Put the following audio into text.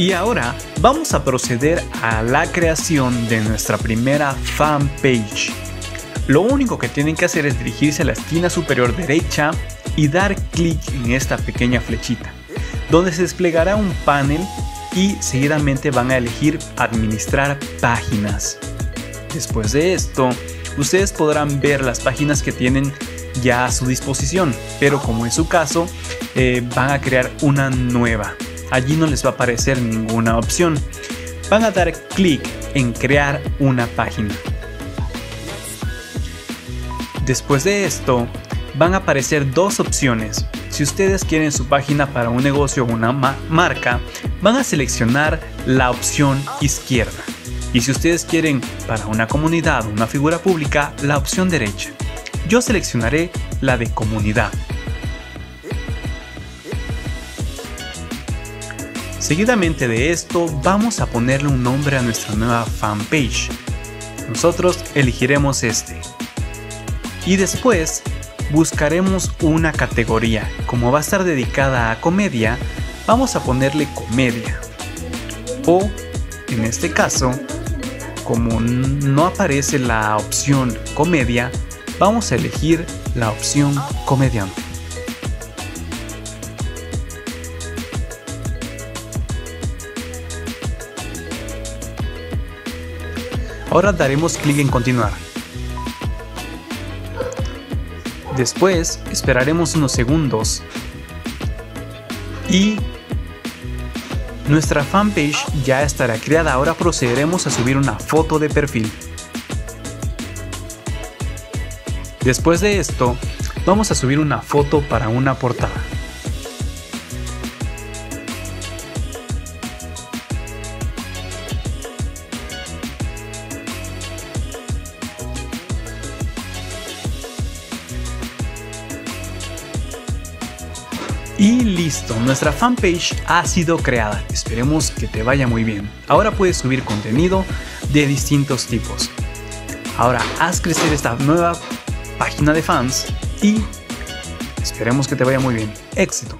Y ahora vamos a proceder a la creación de nuestra primera fanpage. Lo único que tienen que hacer es dirigirse a la esquina superior derecha y dar clic en esta pequeña flechita, donde se desplegará un panel y seguidamente van a elegir administrar páginas. Después de esto, ustedes podrán ver las páginas que tienen ya a su disposición, pero como en su caso, eh, van a crear una nueva. Allí no les va a aparecer ninguna opción. Van a dar clic en crear una página. Después de esto, van a aparecer dos opciones. Si ustedes quieren su página para un negocio o una marca, van a seleccionar la opción izquierda. Y si ustedes quieren para una comunidad o una figura pública, la opción derecha. Yo seleccionaré la de comunidad. Seguidamente de esto, vamos a ponerle un nombre a nuestra nueva fanpage. Nosotros elegiremos este. Y después buscaremos una categoría. Como va a estar dedicada a comedia, vamos a ponerle comedia. O, en este caso, como no aparece la opción comedia, vamos a elegir la opción comediante. Ahora daremos clic en continuar. Después esperaremos unos segundos y nuestra fanpage ya estará creada. Ahora procederemos a subir una foto de perfil. Después de esto, vamos a subir una foto para una portada. Y listo, nuestra fanpage ha sido creada. Esperemos que te vaya muy bien. Ahora puedes subir contenido de distintos tipos. Ahora haz crecer esta nueva página de fans y esperemos que te vaya muy bien. Éxito.